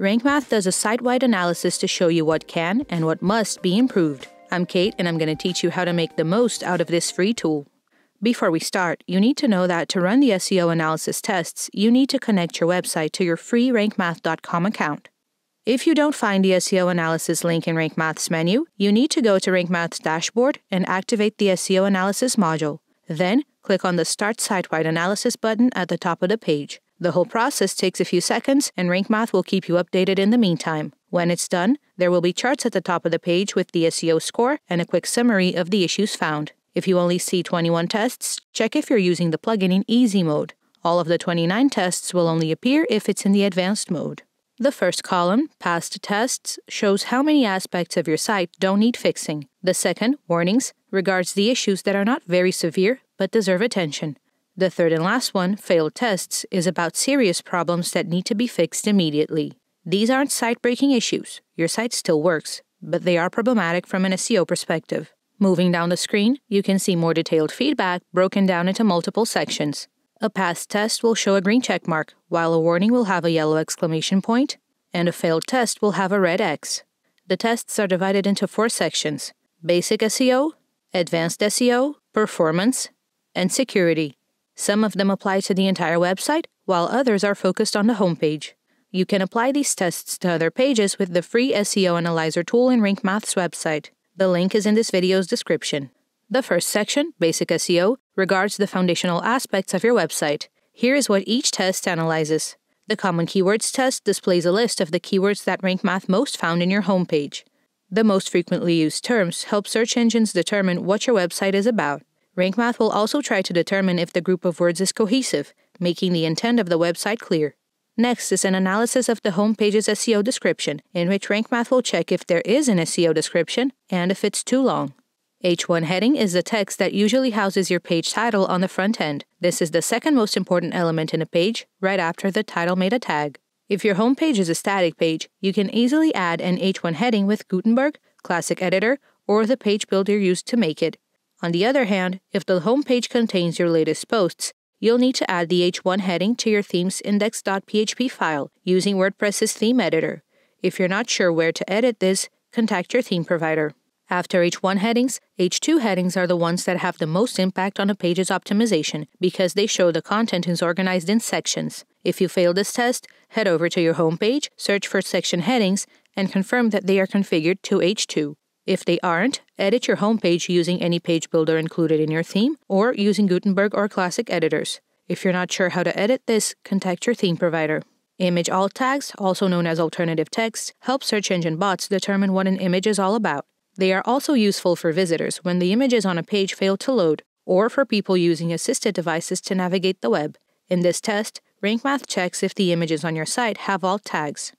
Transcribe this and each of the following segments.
RankMath does a site-wide analysis to show you what can and what must be improved. I'm Kate and I'm going to teach you how to make the most out of this free tool. Before we start, you need to know that to run the SEO analysis tests, you need to connect your website to your free rankmath.com account. If you don't find the SEO analysis link in RankMath's menu, you need to go to RankMath's dashboard and activate the SEO analysis module. Then, click on the Start Site-Wide Analysis button at the top of the page. The whole process takes a few seconds, and RankMath will keep you updated in the meantime. When it's done, there will be charts at the top of the page with the SEO score and a quick summary of the issues found. If you only see 21 tests, check if you're using the plugin in easy mode. All of the 29 tests will only appear if it's in the advanced mode. The first column, Passed Tests, shows how many aspects of your site don't need fixing. The second, Warnings, regards the issues that are not very severe but deserve attention. The third and last one, failed tests, is about serious problems that need to be fixed immediately. These aren't site breaking issues. Your site still works, but they are problematic from an SEO perspective. Moving down the screen, you can see more detailed feedback broken down into multiple sections. A passed test will show a green check mark, while a warning will have a yellow exclamation point, and a failed test will have a red X. The tests are divided into four sections basic SEO, advanced SEO, performance, and security. Some of them apply to the entire website, while others are focused on the homepage. You can apply these tests to other pages with the free SEO Analyzer tool in RankMath's website. The link is in this video's description. The first section, Basic SEO, regards the foundational aspects of your website. Here is what each test analyzes. The Common Keywords test displays a list of the keywords that RankMath most found in your homepage. The most frequently used terms help search engines determine what your website is about. RankMath will also try to determine if the group of words is cohesive, making the intent of the website clear. Next is an analysis of the homepage's SEO description, in which RankMath will check if there is an SEO description and if it's too long. H1 heading is the text that usually houses your page title on the front end. This is the second most important element in a page, right after the title meta tag. If your homepage is a static page, you can easily add an H1 heading with Gutenberg, Classic Editor, or the page builder used to make it. On the other hand, if the homepage contains your latest posts, you'll need to add the H1 heading to your theme's index.php file using WordPress's theme editor. If you're not sure where to edit this, contact your theme provider. After H1 headings, H2 headings are the ones that have the most impact on a page's optimization because they show the content is organized in sections. If you fail this test, head over to your homepage, search for section headings, and confirm that they are configured to H2. If they aren't, edit your homepage using any page builder included in your theme or using Gutenberg or Classic editors. If you're not sure how to edit this, contact your theme provider. Image alt tags, also known as alternative text, help search engine bots determine what an image is all about. They are also useful for visitors when the images on a page fail to load, or for people using assisted devices to navigate the web. In this test, RankMath checks if the images on your site have alt tags.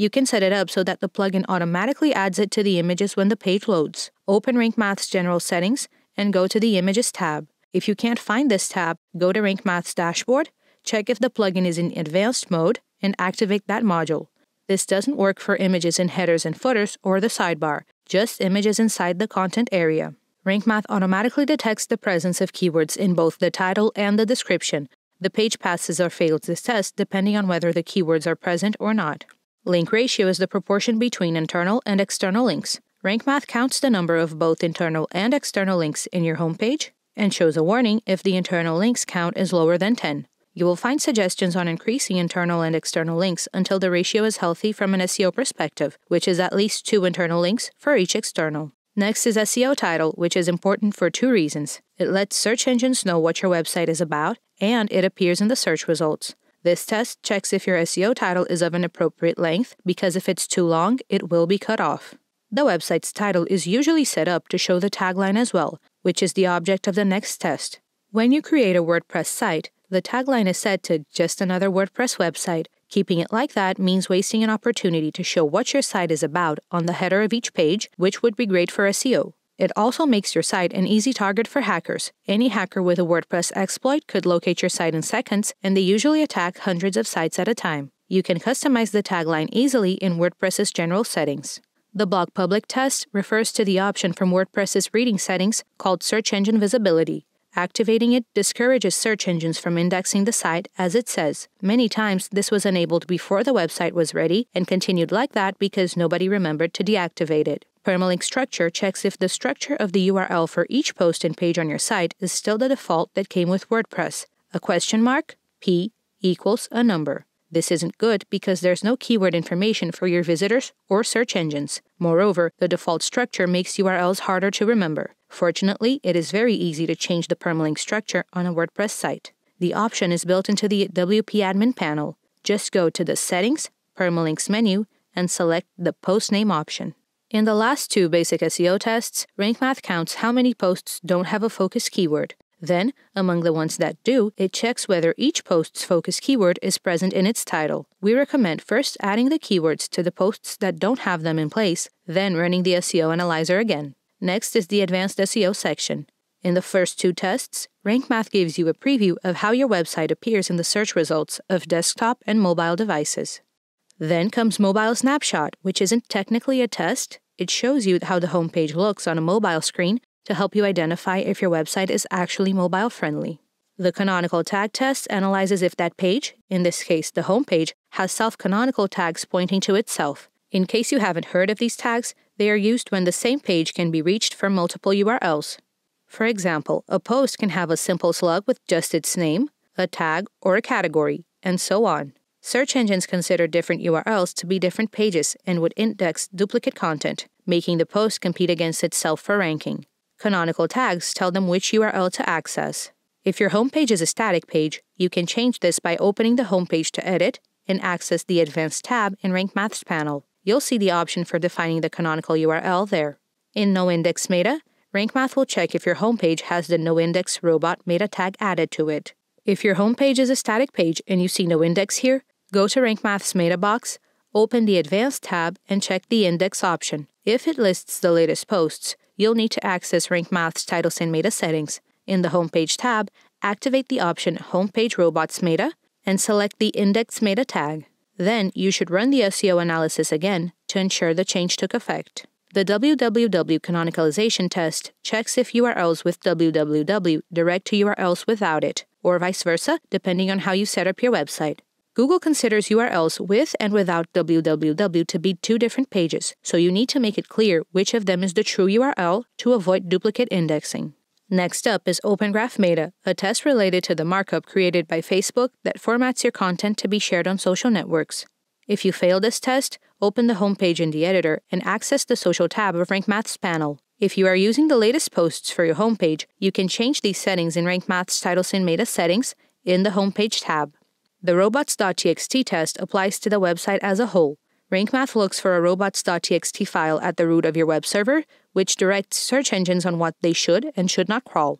You can set it up so that the plugin automatically adds it to the images when the page loads. Open RankMath's General Settings and go to the Images tab. If you can't find this tab, go to RankMath's dashboard, check if the plugin is in advanced mode, and activate that module. This doesn't work for images in headers and footers or the sidebar, just images inside the content area. RankMath automatically detects the presence of keywords in both the title and the description. The page passes or fails this test depending on whether the keywords are present or not. Link ratio is the proportion between internal and external links. RankMath counts the number of both internal and external links in your homepage and shows a warning if the internal links count is lower than 10. You will find suggestions on increasing internal and external links until the ratio is healthy from an SEO perspective, which is at least two internal links for each external. Next is SEO title, which is important for two reasons. It lets search engines know what your website is about, and it appears in the search results. This test checks if your SEO title is of an appropriate length because if it's too long, it will be cut off. The website's title is usually set up to show the tagline as well, which is the object of the next test. When you create a WordPress site, the tagline is set to just another WordPress website. Keeping it like that means wasting an opportunity to show what your site is about on the header of each page, which would be great for SEO. It also makes your site an easy target for hackers. Any hacker with a WordPress exploit could locate your site in seconds, and they usually attack hundreds of sites at a time. You can customize the tagline easily in WordPress's general settings. The blog public test refers to the option from WordPress's reading settings called Search Engine Visibility. Activating it discourages search engines from indexing the site, as it says. Many times, this was enabled before the website was ready and continued like that because nobody remembered to deactivate it. Permalink Structure checks if the structure of the URL for each post and page on your site is still the default that came with WordPress. A question mark, P, equals a number. This isn't good because there's no keyword information for your visitors or search engines. Moreover, the default structure makes URLs harder to remember. Fortunately, it is very easy to change the permalink structure on a WordPress site. The option is built into the WP admin panel. Just go to the Settings, Permalinks menu, and select the Post Name option. In the last two basic SEO tests, RankMath counts how many posts don't have a focus keyword. Then, among the ones that do, it checks whether each post's focus keyword is present in its title. We recommend first adding the keywords to the posts that don't have them in place, then running the SEO analyzer again. Next is the advanced SEO section. In the first two tests, RankMath gives you a preview of how your website appears in the search results of desktop and mobile devices. Then comes Mobile Snapshot, which isn't technically a test. It shows you how the homepage looks on a mobile screen to help you identify if your website is actually mobile friendly. The canonical tag test analyzes if that page, in this case the homepage, has self canonical tags pointing to itself. In case you haven't heard of these tags, they are used when the same page can be reached from multiple URLs. For example, a post can have a simple slug with just its name, a tag, or a category, and so on. Search engines consider different URLs to be different pages and would index duplicate content, making the post compete against itself for ranking. Canonical tags tell them which URL to access. If your homepage is a static page, you can change this by opening the homepage to edit and access the Advanced tab in RankMath's panel. You'll see the option for defining the canonical URL there. In NoIndex Meta, RankMath will check if your homepage has the NoIndex robot meta tag added to it. If your homepage is a static page and you see no index here, go to RankMath's meta box, open the Advanced tab, and check the index option. If it lists the latest posts, you'll need to access RankMath's titles and meta settings. In the Homepage tab, activate the option Homepage Robots Meta and select the Index Meta tag. Then you should run the SEO analysis again to ensure the change took effect. The www canonicalization test checks if URLs with www direct to URLs without it, or vice versa, depending on how you set up your website. Google considers URLs with and without www to be two different pages, so you need to make it clear which of them is the true URL to avoid duplicate indexing. Next up is Open Graph Meta, a test related to the markup created by Facebook that formats your content to be shared on social networks. If you fail this test, open the homepage in the editor and access the Social tab of RankMath's panel. If you are using the latest posts for your homepage, you can change these settings in RankMath's Titles and Meta settings in the Homepage tab. The robots.txt test applies to the website as a whole. RankMath looks for a robots.txt file at the root of your web server, which directs search engines on what they should and should not crawl.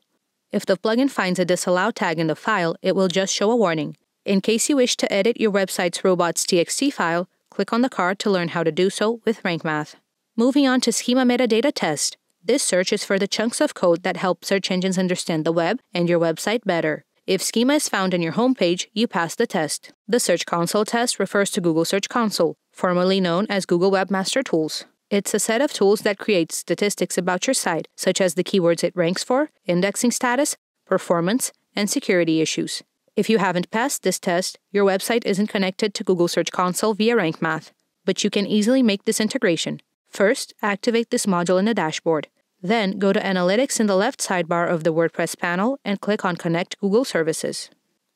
If the plugin finds a disallow tag in the file, it will just show a warning. In case you wish to edit your website's robots.txt file, click on the card to learn how to do so with RankMath. Moving on to Schema Metadata Test. This search is for the chunks of code that help search engines understand the web and your website better. If schema is found in your homepage, you pass the test. The Search Console test refers to Google Search Console, formerly known as Google Webmaster Tools. It's a set of tools that create statistics about your site, such as the keywords it ranks for, indexing status, performance, and security issues. If you haven't passed this test, your website isn't connected to Google Search Console via RankMath, but you can easily make this integration. First, activate this module in the dashboard. Then go to Analytics in the left sidebar of the WordPress panel and click on Connect Google Services.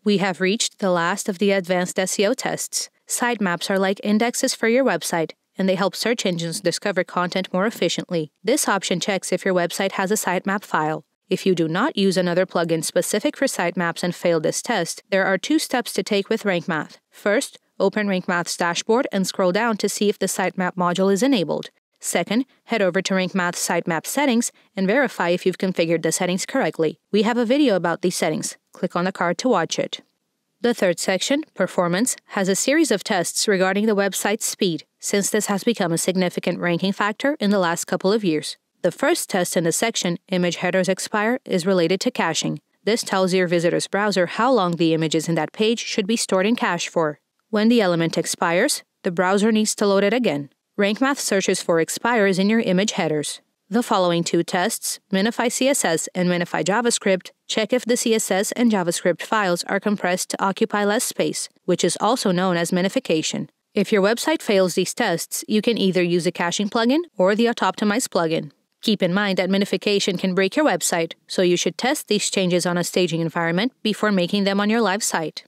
We have reached the last of the advanced SEO tests. Sitemaps are like indexes for your website, and they help search engines discover content more efficiently. This option checks if your website has a sitemap file. If you do not use another plugin specific for sitemaps and fail this test, there are two steps to take with RankMath. First, open RankMath's dashboard and scroll down to see if the sitemap module is enabled. Second, head over to RankMath's sitemap settings and verify if you've configured the settings correctly. We have a video about these settings. Click on the card to watch it. The third section, Performance, has a series of tests regarding the website's speed, since this has become a significant ranking factor in the last couple of years. The first test in the section, Image Headers Expire, is related to caching. This tells your visitor's browser how long the images in that page should be stored in cache for. When the element expires, the browser needs to load it again. RankMath searches for expires in your image headers. The following two tests, Minify CSS and Minify JavaScript, check if the CSS and JavaScript files are compressed to occupy less space, which is also known as minification. If your website fails these tests, you can either use a caching plugin or the Autoptimize plugin. Keep in mind that minification can break your website, so you should test these changes on a staging environment before making them on your live site.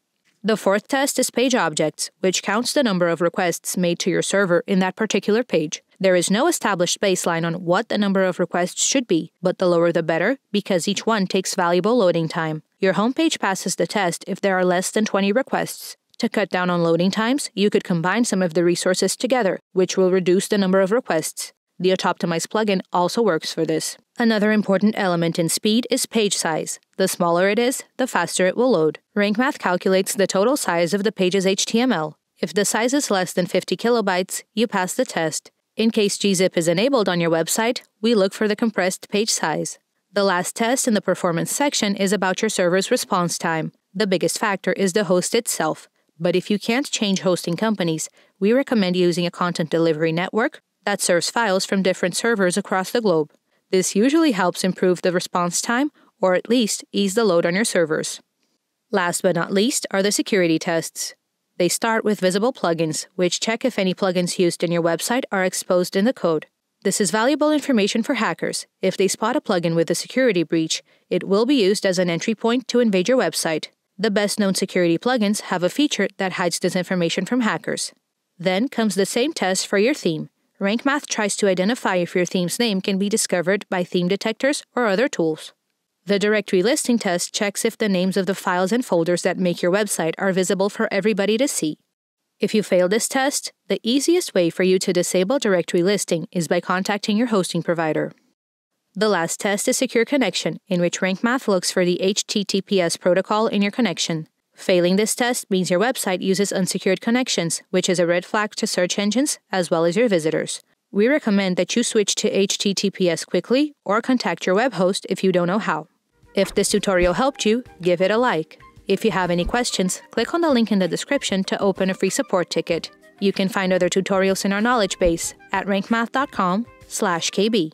The fourth test is page objects, which counts the number of requests made to your server in that particular page. There is no established baseline on what the number of requests should be, but the lower the better, because each one takes valuable loading time. Your homepage passes the test if there are less than 20 requests. To cut down on loading times, you could combine some of the resources together, which will reduce the number of requests. The Autoptimize plugin also works for this. Another important element in speed is page size. The smaller it is, the faster it will load. RankMath calculates the total size of the page's HTML. If the size is less than 50 kilobytes, you pass the test. In case gzip is enabled on your website, we look for the compressed page size. The last test in the performance section is about your server's response time. The biggest factor is the host itself. But if you can't change hosting companies, we recommend using a content delivery network that serves files from different servers across the globe. This usually helps improve the response time or at least ease the load on your servers. Last but not least are the security tests. They start with visible plugins, which check if any plugins used in your website are exposed in the code. This is valuable information for hackers. If they spot a plugin with a security breach, it will be used as an entry point to invade your website. The best known security plugins have a feature that hides this information from hackers. Then comes the same test for your theme. RankMath tries to identify if your theme's name can be discovered by theme detectors or other tools. The directory listing test checks if the names of the files and folders that make your website are visible for everybody to see. If you fail this test, the easiest way for you to disable directory listing is by contacting your hosting provider. The last test is Secure Connection, in which RankMath looks for the HTTPS protocol in your connection. Failing this test means your website uses unsecured connections, which is a red flag to search engines as well as your visitors. We recommend that you switch to HTTPS quickly or contact your web host if you don't know how. If this tutorial helped you, give it a like. If you have any questions, click on the link in the description to open a free support ticket. You can find other tutorials in our knowledge base at rankmath.com/kb.